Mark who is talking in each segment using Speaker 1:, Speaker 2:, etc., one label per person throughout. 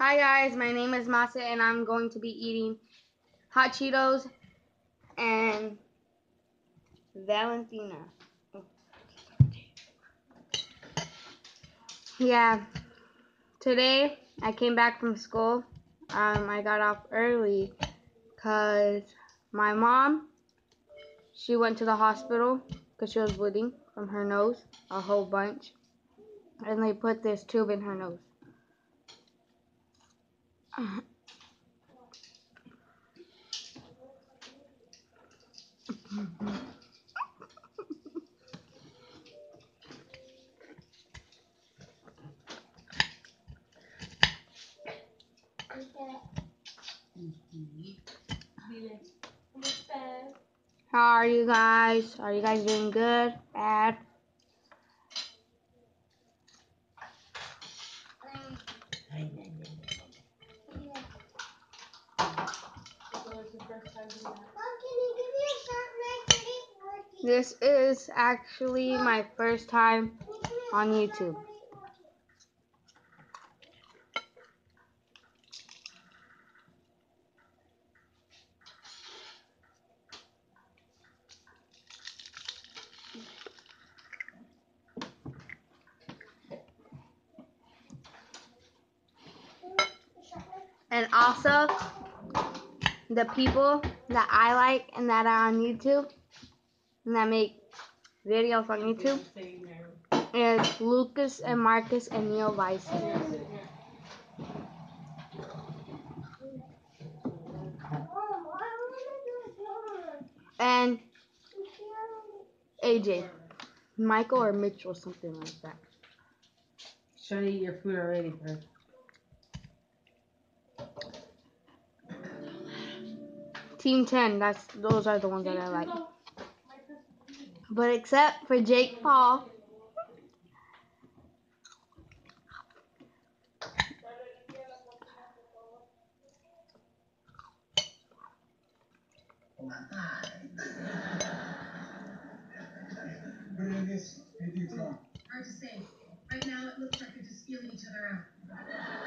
Speaker 1: Hi guys, my name is Mase and I'm going to be eating hot Cheetos and Valentina. Yeah, today I came back from school. Um, I got off early because my mom, she went to the hospital because she was bleeding from her nose, a whole bunch. And they put this tube in her nose. How are you guys? Are you guys doing good? Bad? This is actually my first time on YouTube. And also, the people that I like and that are on YouTube and that make videos on YouTube is Lucas and Marcus and Neels Visser. And AJ. Michael or Mitchell, something like that.
Speaker 2: Should I eat your food already, bro.
Speaker 1: Team 10, that's those are the ones that I like. But except for Jake Paul.
Speaker 3: Hard to say. Right now, it looks like they're just feeling each other out.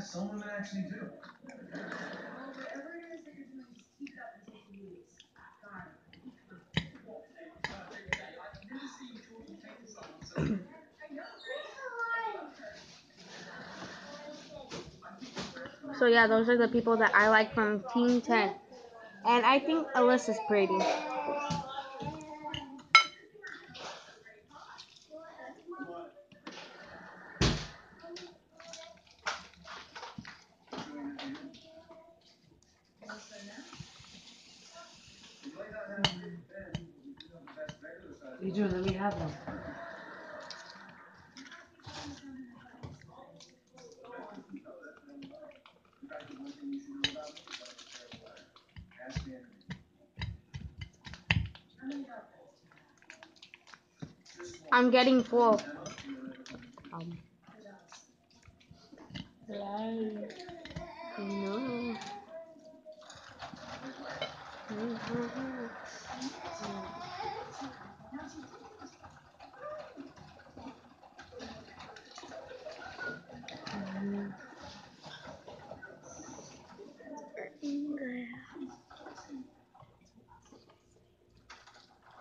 Speaker 3: Until she leaves. God.
Speaker 1: So yeah, those are the people that I like from Team 10. And I think Alissa's pretty.
Speaker 2: You do, let me have them.
Speaker 1: I'm getting full. Um, no.